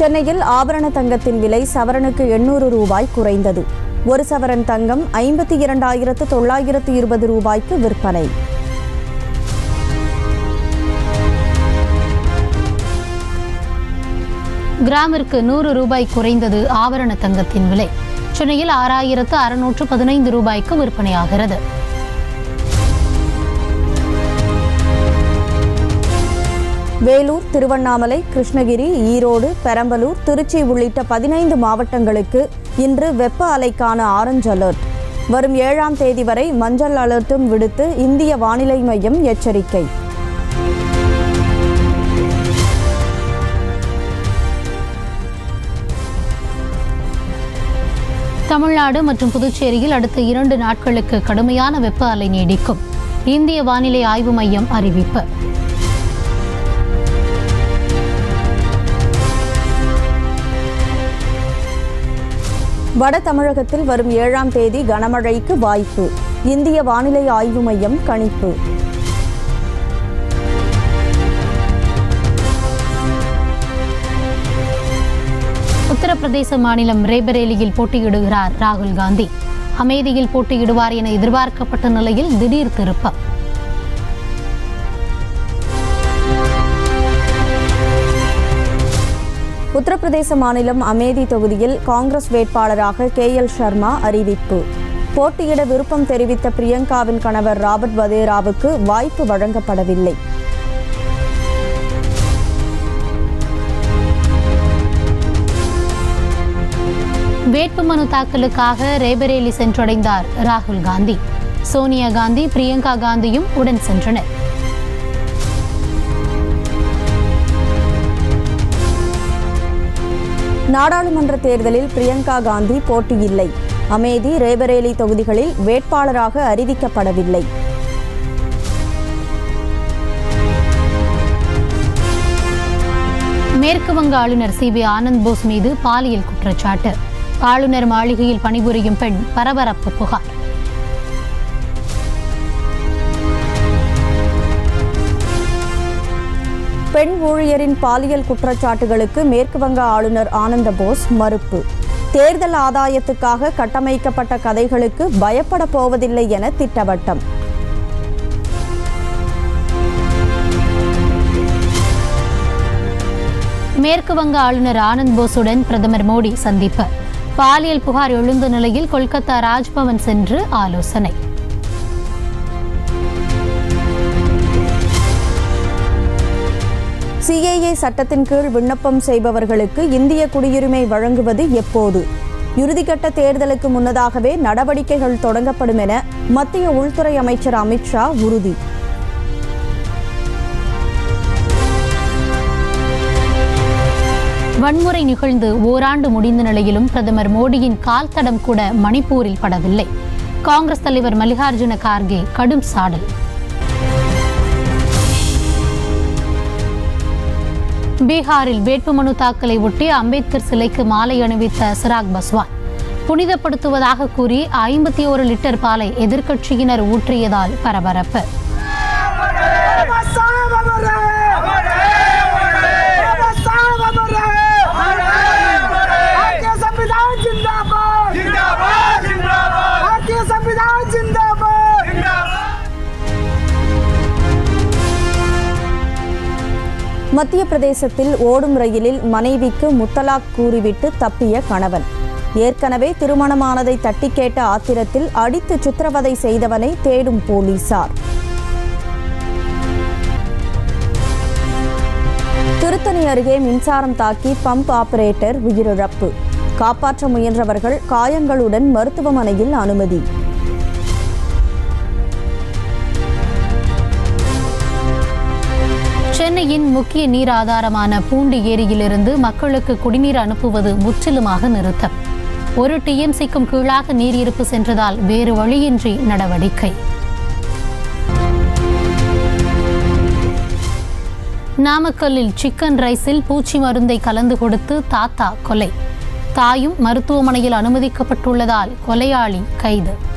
சென்னையில் ஆபரண தங்கத்தின் விலை சவரனுக்கு எண்ணூறு ரூபாய் குறைந்தது. ஒரு சவரன் தங்கம் ஐம்பத்தி இரண்டாயிரத்து தொள்ளாயிரத்து இருபது ரூபாய்க்கு விற்பனை. கிராமிற்கு நூறு ரூபாய் குறைந்தது ஆபரண தங்கத்தின் விலை. சென்னையில் ஆறாயிரத்து அறுநூற்று பதினைந்து ரூபாய்க்கு விற்பனையாகிறது. வேலூர் திருவண்ணாமலை கிருஷ்ணகிரி ஈரோடு பெரம்பலூர் திருச்சி உள்ளிட்ட பதினைந்து மாவட்டங்களுக்கு இன்று வெப்ப அலைக்கான ஆரஞ்ச் அலர்ட். வரும் ஏழாம் தேதி வரை மஞ்சள் அலர்ட்டும் விடுத்து இந்திய வானிலை மையம் எச்சரிக்கை. தமிழ்நாடு மற்றும் புதுச்சேரியில் அடுத்த இரண்டு நாட்களுக்கு கடுமையான வெப்ப அலை நீடிக்கும். இந்திய வானிலை ஆய்வு மையம் அறிவிப்பு. வட தமிழகத்தில் வரும் ஏழாம் தேதி கனமழைக்கு வாய்ப்பு. இந்திய வானிலை ஆய்வு மையம் கணிப்பு. உத்தரப்பிரதேச மாநிலம் ரேபரேலியில் போட்டியிடுகிறார் ராகுல் காந்தி. அமேதியில் போட்டியிடுவார் என எதிர்பார்க்கப்பட்ட நிலையில் திடீர் திருப்பம். உத்தரப்பிரதேச மாநிலம் அமேதி தொகுதியில் காங்கிரஸ் வேட்பாளராக கே எல் சர்மா அறிவிப்பு. போட்டியிட விருப்பம் தெரிவித்த பிரியங்காவின் கணவர் ராபர்ட் வதேராவுக்கு வாய்ப்பு வழங்கப்படவில்லை. வேட்புமனு தாக்கலுக்காக ரேபரேலி சென்றடைந்தார் ராகுல் காந்தி. சோனியா காந்தி பிரியங்கா காந்தியும் உடன் சென்றனர். நாடாளுமன்ற தேர்தலில் பிரியங்கா காந்தி போட்டியில்லை. அமேதி ரேபரேலி தொகுதிகளில் வேட்பாளராக அறிவிக்கப்படவில்லை. மேற்கு வங்க ஆளுநர் சி. வி. ஆனந்த் போஸ் மீது பாலியல் குற்றச்சாட்டு. ஆளுநர் மாளிகையில் பணிபுரியும் பெண் பரபரப்பு புகார். பெண் ஊழியரின் பாலியல் குற்றச்சாட்டுகளுக்கு மேற்கு வங்க ஆளுநர் ஆனந்த போஸ் மறுப்பு. தேர்தல் ஆதாயத்துக்காக கட்டமைக்கப்பட்ட கதைகளுக்கு பயப்பட போவதில்லை என திட்டவட்டம். மேற்கு வங்க ஆளுநர் ஆனந்த் போஸுடன் பிரதமர் மோடி சந்திப்பு. பாலியல் புகார் எழுந்த நிலையில் கொல்கத்தா ராஜ்பவன் சென்று ஆலோசனை. சிஏஏ சட்டத்தின் கீழ் விண்ணப்பம் செய்பவர்களுக்கு இந்திய குடியுரிமை வழங்குவது எப்போது? இறுதிக்கட்ட தேர்தலுக்கு முன்னதாகவே நடவடிக்கைகள் தொடங்கப்படும் என மத்திய உள்துறை அமைச்சர் அமித்ஷா உறுதி. வன்முறை நிகழ்ந்து ஓராண்டு முடிந்த நிலையிலும் பிரதமர் மோடியின் கால் தடம் கூட மணிப்பூரில் படவில்லை. காங்கிரஸ் தலைவர் மல்லிகார்ஜுன கார்கே கடும் சாடல். பீகாரில் வேட்புமனு தாக்கலை ஒட்டி அம்பேத்கர் சிலைக்கு மாலை அணிவித்த சிராக் பஸ்வான். புனிதப்படுத்துவதாக கூறி ஐம்பத்தி ஒரு லிட்டர் பாலை எதிர்க்கட்சியினர் ஊற்றியதால் பரபரப்பு. மத்திய பிரதேசத்தில் ஓடும் ரயிலில் மனைவிக்கு முத்தலாக் கூறிவிட்டு தப்பிய கணவன். ஏற்கனவே திருமணமானதை தட்டி கேட்ட ஆத்திரத்தில் அடித்து சித்திரவதை செய்தவனை தேடும் போலீசார். திருத்தணி அருகே மின்சாரம் தாக்கி பம்ப் ஆபரேட்டர் உயிரிழப்பு. காப்பாற்ற முயன்றவர்கள் காயங்களுடன் மருத்துவமனையில் அனுமதி. சென்னையின் முக்கிய நீர் ஆதாரமான பூண்டி ஏரியிலிருந்து மக்களுக்கு குடிநீர் அனுப்புவது முற்றிலுமாக நிறுத்தம். ஒரு டிஎம்சிக்கும் கீழாக நீர் இருப்பு சென்றதால் வேறு வழியின்றி நடவடிக்கை. நாமக்கல்லில் சிக்கன் ரைஸில் பூச்சி மருந்தை கலந்து கொடுத்து தாத்தா கொலை. தாயும் மருத்துவமனையில் அனுமதிக்கப்பட்டுள்ளதால் கொலையாளி கைது.